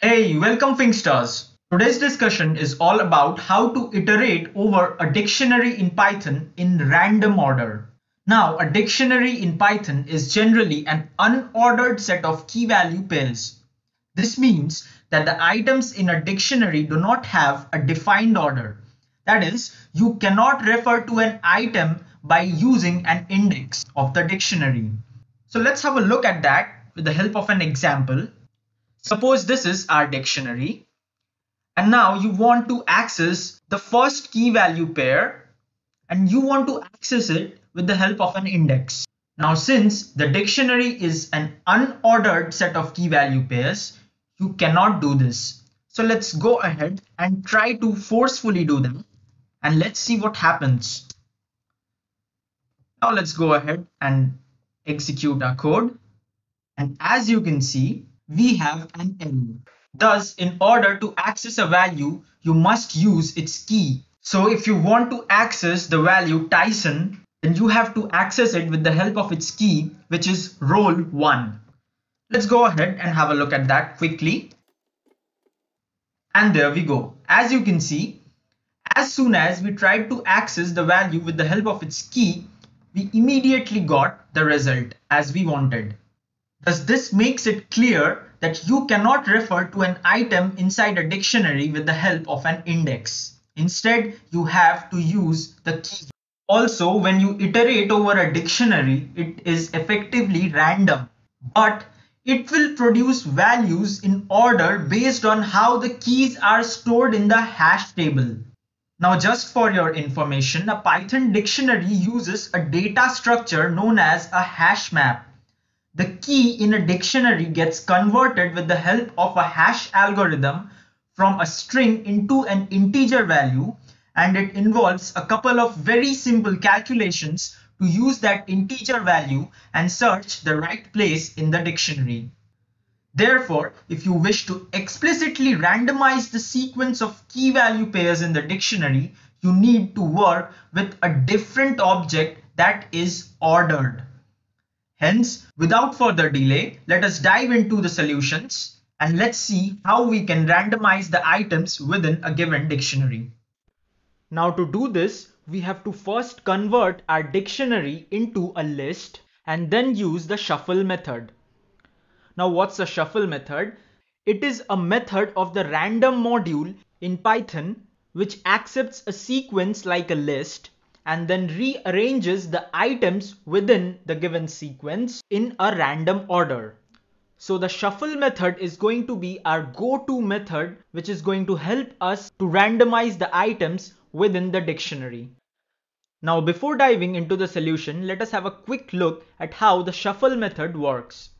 Hey, welcome Finxters. Today's discussion is all about how to iterate over a dictionary in Python in random order. Now, a dictionary in Python is generally an unordered set of key value pairs. This means that the items in a dictionary do not have a defined order. That is, you cannot refer to an item by using an index of the dictionary. So let's have a look at that with the help of an example. Suppose this is our dictionary and now you want to access the first key value pair and you want to access it with the help of an index. Now since the dictionary is an unordered set of key value pairs, you cannot do this. So let's go ahead and try to forcefully do them and let's see what happens. Now let's go ahead and execute our code. And as you can see, we have an error. Thus, in order to access a value, you must use its key. So if you want to access the value Tyson, then you have to access it with the help of its key, which is roll1. Let's go ahead and have a look at that quickly. And there we go. As you can see, as soon as we tried to access the value with the help of its key, we immediately got the result as we wanted. Thus this makes it clear that you cannot refer to an item inside a dictionary with the help of an index. Instead, you have to use the key. Also, when you iterate over a dictionary, it is effectively random, but it will produce values in order based on how the keys are stored in the hash table. Now, just for your information, a Python dictionary uses a data structure known as a hash map. The key in a dictionary gets converted with the help of a hash algorithm from a string into an integer value and it involves a couple of very simple calculations to use that integer value and search the right place in the dictionary. Therefore, if you wish to explicitly randomize the sequence of key value pairs in the dictionary, you need to work with a different object that is ordered. Hence, without further delay, let us dive into the solutions and let's see how we can randomize the items within a given dictionary. Now to do this, we have to first convert our dictionary into a list and then use the shuffle method. Now what's a shuffle method? It is a method of the random module in Python which accepts a sequence like a list and then rearranges the items within the given sequence in a random order. So the shuffle method is going to be our go-to method which is going to help us to randomize the items within the dictionary. Now before diving into the solution, let us have a quick look at how the shuffle method works.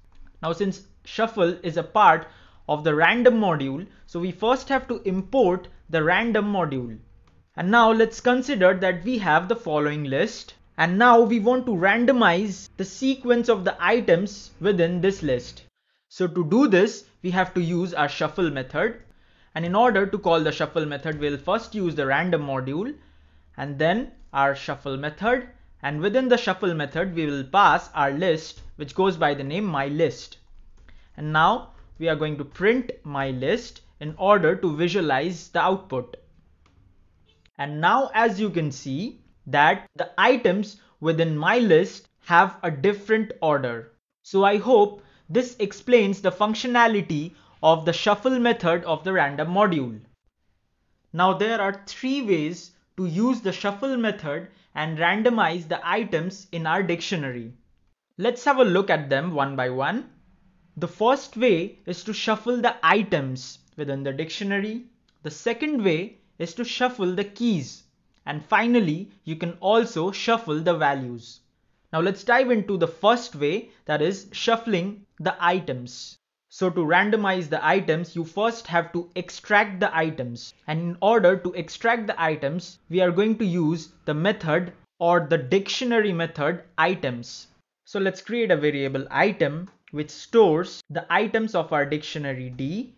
Now since shuffle is a part of the random module, so we first have to import the random module. And now let's consider that we have the following list. And now we want to randomize the sequence of the items within this list. So to do this, we have to use our shuffle method. And in order to call the shuffle method, we'll first use the random module and then our shuffle method. And within the shuffle method, we will pass our list, which goes by the name my list. And now we are going to print my list in order to visualize the output. And now as you can see that the items within my list have a different order. So I hope this explains the functionality of the shuffle method of the random module. Now there are three ways to use the shuffle method and randomize the items in our dictionary. Let's have a look at them one by one. The first way is to shuffle the items within the dictionary. The second way is to shuffle the keys. And finally, you can also shuffle the values. Now let's dive into the first way that is shuffling the items. So to randomize the items, you first have to extract the items. And in order to extract the items, we are going to use the method or the dictionary method items. So let's create a variable item which stores the items of our dictionary D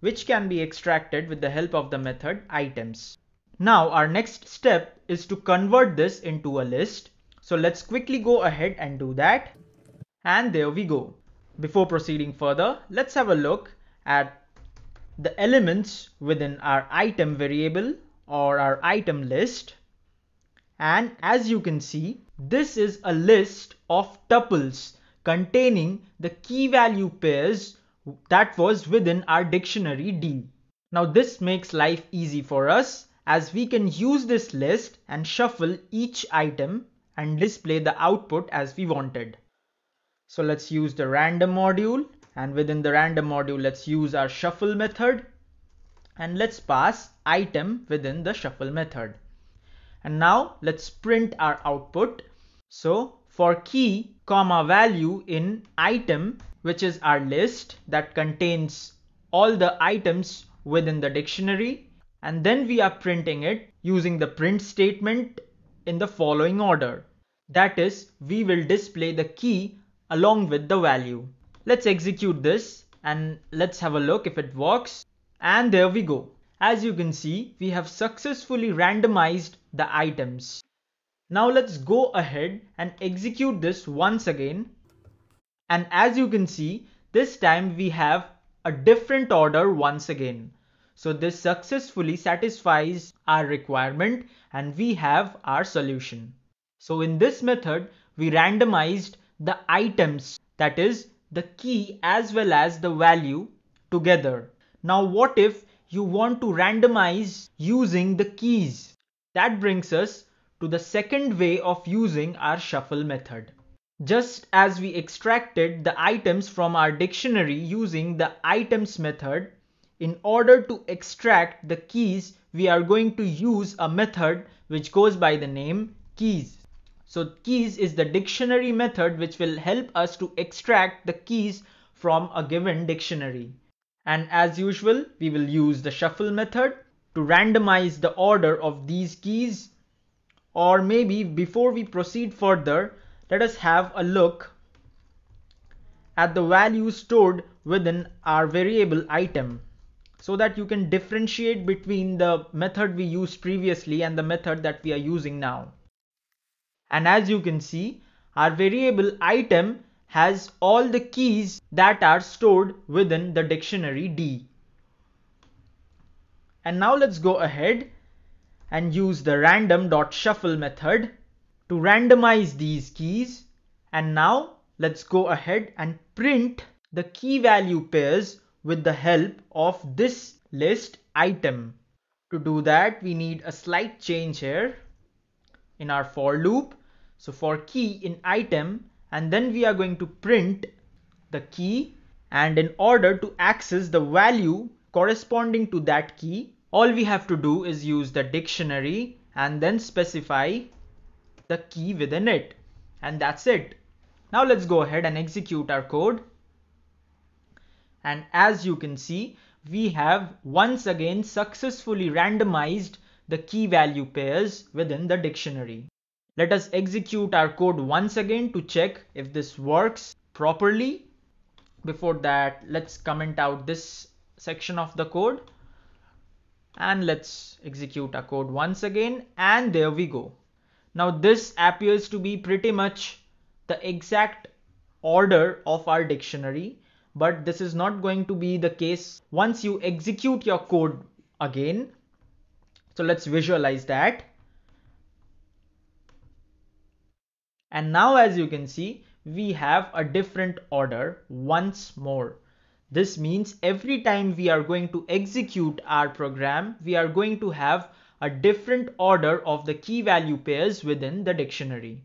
which can be extracted with the help of the method items. Now our next step is to convert this into a list. So let's quickly go ahead and do that. And there we go. Before proceeding further, let's have a look at the elements within our item variable or our item list. And as you can see, this is a list of tuples containing the key value pairs that was within our dictionary D. Now this makes life easy for us as we can use this list and shuffle each item and display the output as we wanted. So let's use the random module and within the random module let's use our shuffle method and let's pass item within the shuffle method. And now let's print our output. So for key comma value in item which is our list that contains all the items within the dictionary and then we are printing it using the print statement in the following order. That is, we will display the key along with the value. Let's execute this and let's have a look if it works. And there we go. As you can see, we have successfully randomized the items. Now let's go ahead and execute this once again. And as you can see, this time we have a different order once again. So this successfully satisfies our requirement and we have our solution. So in this method, we randomized the items that is the key as well as the value together. Now what if you want to randomize using the keys? That brings us to the second way of using our shuffle method. Just as we extracted the items from our dictionary using the items method, in order to extract the keys, we are going to use a method which goes by the name keys. So keys is the dictionary method which will help us to extract the keys from a given dictionary. And as usual, we will use the shuffle method to randomize the order of these keys. Or maybe before we proceed further, let us have a look at the values stored within our variable item so that you can differentiate between the method we used previously and the method that we are using now. And as you can see, our variable item has all the keys that are stored within the dictionary D. And now let's go ahead and use the random.shuffle method to randomize these keys. And now let's go ahead and print the key value pairs with the help of this list item. To do that, we need a slight change here in our for loop. So for key in item, and then we are going to print the key and in order to access the value corresponding to that key, all we have to do is use the dictionary and then specify the key within it. And that's it. Now let's go ahead and execute our code and as you can see we have once again successfully randomized the key value pairs within the dictionary. Let us execute our code once again to check if this works properly. Before that, let's comment out this section of the code and let's execute our code once again and there we go. Now this appears to be pretty much the exact order of our dictionary but this is not going to be the case once you execute your code again. So let's visualize that. And now as you can see, we have a different order once more. This means every time we are going to execute our program, we are going to have a different order of the key value pairs within the dictionary.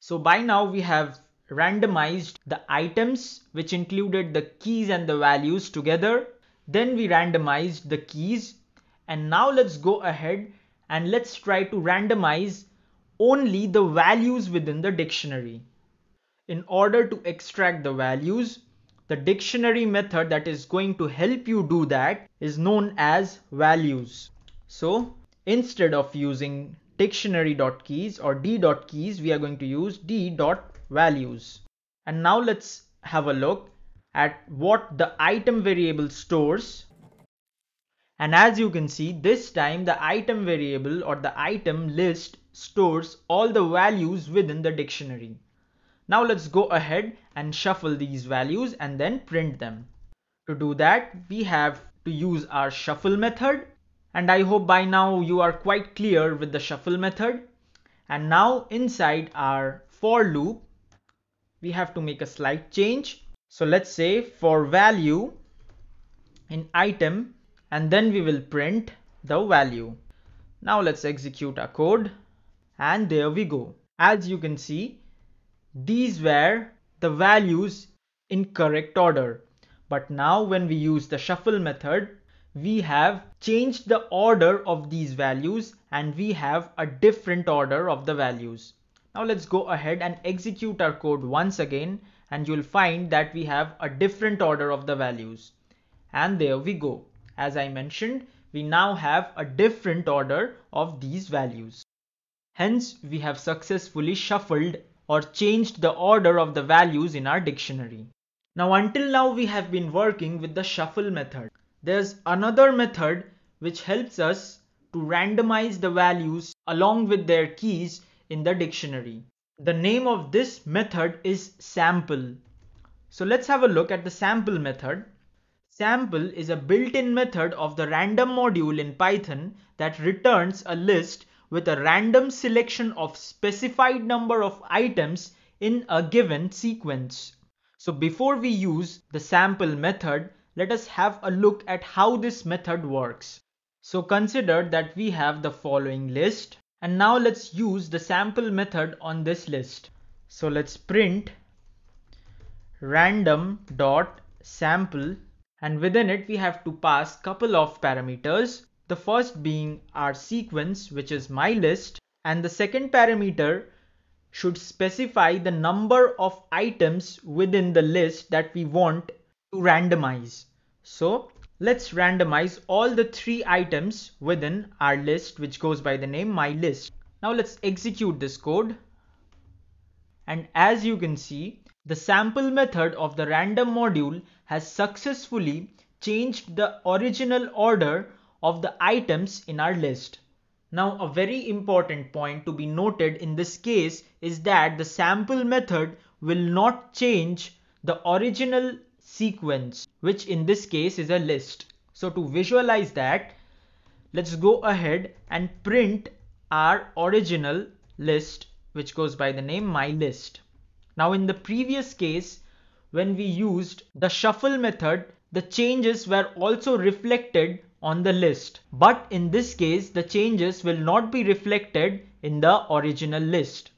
So by now we have randomized the items which included the keys and the values together. Then we randomized the keys and now let's go ahead and let's try to randomize only the values within the dictionary. In order to extract the values, the dictionary method that is going to help you do that is known as values. So instead of using dictionary.keys or d.keys, we are going to use d values. And now let's have a look at what the item variable stores. And as you can see, this time the item variable or the item list stores all the values within the dictionary. Now let's go ahead and shuffle these values and then print them. To do that, we have to use our shuffle method and I hope by now you are quite clear with the shuffle method. And now inside our for loop, we have to make a slight change. So let's say for value in item and then we will print the value. Now let's execute our code and there we go. As you can see, these were the values in correct order. But now when we use the shuffle method, we have changed the order of these values and we have a different order of the values. Now let's go ahead and execute our code once again and you'll find that we have a different order of the values. And there we go. As I mentioned, we now have a different order of these values. Hence, we have successfully shuffled or changed the order of the values in our dictionary. Now until now we have been working with the shuffle method. There's another method which helps us to randomize the values along with their keys in the dictionary. The name of this method is sample. So let's have a look at the sample method. Sample is a built-in method of the random module in Python that returns a list with a random selection of specified number of items in a given sequence. So before we use the sample method, let us have a look at how this method works. So consider that we have the following list and now let's use the sample method on this list. So let's print random dot sample and within it we have to pass couple of parameters. The first being our sequence which is my list and the second parameter should specify the number of items within the list that we want to randomize. So let's randomize all the three items within our list which goes by the name my list. Now let's execute this code. And as you can see, the sample method of the random module has successfully changed the original order of the items in our list. Now a very important point to be noted in this case is that the sample method will not change the original sequence which in this case is a list. So to visualize that let's go ahead and print our original list which goes by the name my list. Now in the previous case when we used the shuffle method the changes were also reflected on the list. But in this case, the changes will not be reflected in the original list.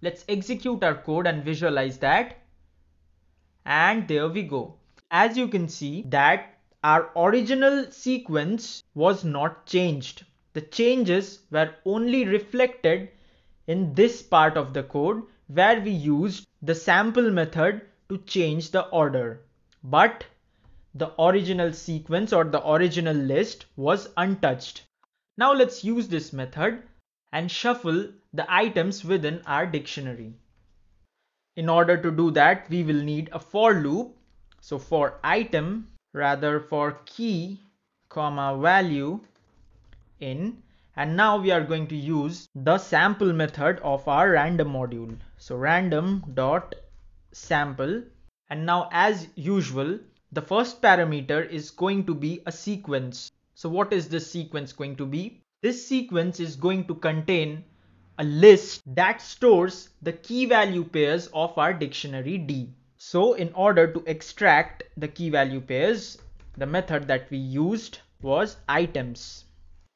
Let's execute our code and visualize that. And there we go. As you can see that our original sequence was not changed. The changes were only reflected in this part of the code where we used the sample method to change the order. But the original sequence or the original list was untouched. Now let's use this method and shuffle the items within our dictionary. In order to do that, we will need a for loop. So for item, rather for key, comma value in, and now we are going to use the sample method of our random module. So random dot sample, and now as usual, the first parameter is going to be a sequence. So what is this sequence going to be? This sequence is going to contain a list that stores the key value pairs of our dictionary D. So in order to extract the key value pairs, the method that we used was items.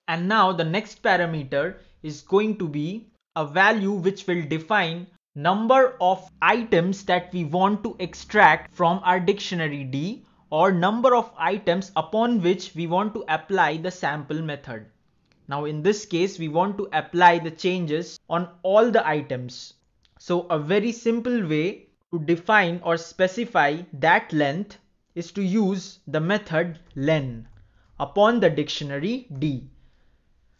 And now the next parameter is going to be a value which will define number of items that we want to extract from our dictionary D or number of items upon which we want to apply the sample method. Now in this case, we want to apply the changes on all the items. So a very simple way to define or specify that length is to use the method len upon the dictionary D.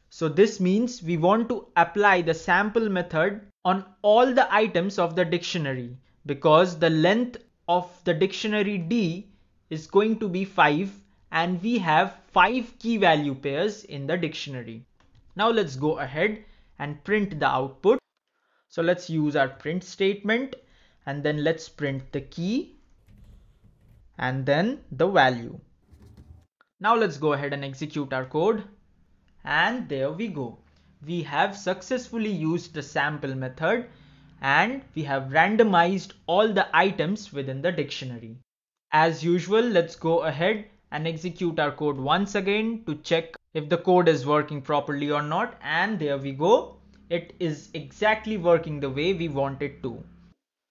So this means we want to apply the sample method on all the items of the dictionary because the length of the dictionary D is going to be 5 and we have 5 key value pairs in the dictionary. Now let's go ahead and print the output. So let's use our print statement and then let's print the key and then the value. Now let's go ahead and execute our code. And there we go. We have successfully used the sample method and we have randomized all the items within the dictionary. As usual, let's go ahead and execute our code once again to check if the code is working properly or not. And there we go. It is exactly working the way we want it to.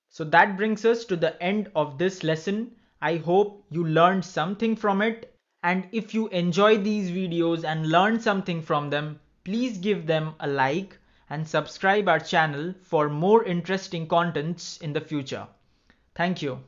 So that brings us to the end of this lesson. I hope you learned something from it. And if you enjoy these videos and learn something from them, please give them a like and subscribe our channel for more interesting contents in the future. Thank you.